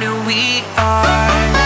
who we are.